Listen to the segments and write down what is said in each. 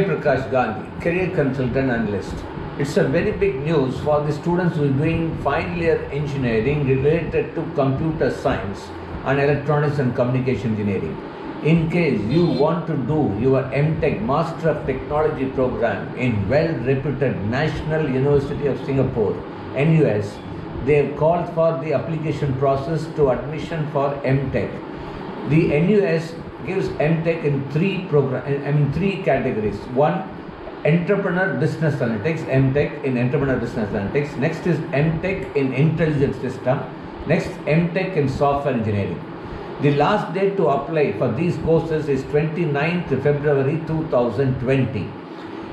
Prakash Gandhi, career consultant analyst. It's a very big news for the students who are doing final year engineering related to computer science and electronics and communication engineering. In case you want to do your MTech Master of Technology program in well reputed National University of Singapore, NUS, they have called for the application process to admission for MTech. The NUS gives MTech in three program, I mean three categories. One, entrepreneur business analytics, MTech in entrepreneur business analytics. Next is MTech in intelligent system. Next, MTech in software engineering. The last date to apply for these courses is 29th February 2020.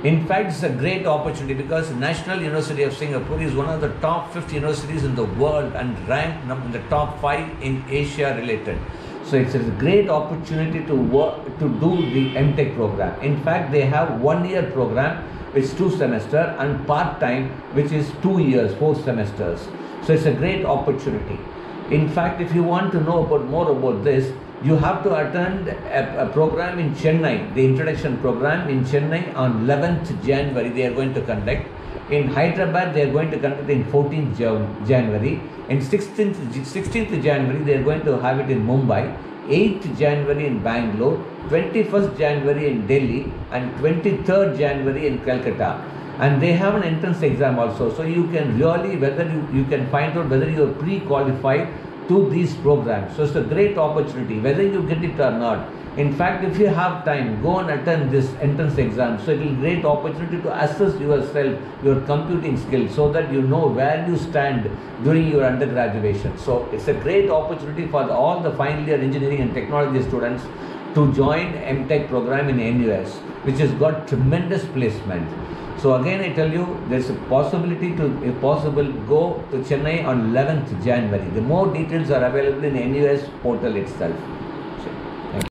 In fact, it's a great opportunity because National University of Singapore is one of the top 50 universities in the world and ranked in the top 5 in Asia related. So it's a great opportunity to work to do the MTech program. In fact, they have one year program which is two semester and part time which is two years, four semesters. So it's a great opportunity. In fact, if you want to know about more about this, you have to attend a, a program in Chennai, the introduction program in Chennai on 11th January. They are going to conduct. In Hyderabad, they are going to conduct in 14th January. In 16th, 16th January, they are going to have it in Mumbai. 8th January in Bangalore, 21st January in Delhi, and 23rd January in Calcutta. And they have an entrance exam also. So you can really, whether you, you can find out whether you are pre-qualified to these programs. So it's a great opportunity, whether you get it or not. In fact, if you have time, go and attend this entrance exam. So it will be great opportunity to assess yourself, your computing skills, so that you know where you stand during your undergraduation. So it's a great opportunity for all the final year engineering and technology students to join MTech program in NUS, which has got tremendous placement. So again, I tell you, there's a possibility to, if possible, go to Chennai on 11th January. The more details are available in NUS portal itself.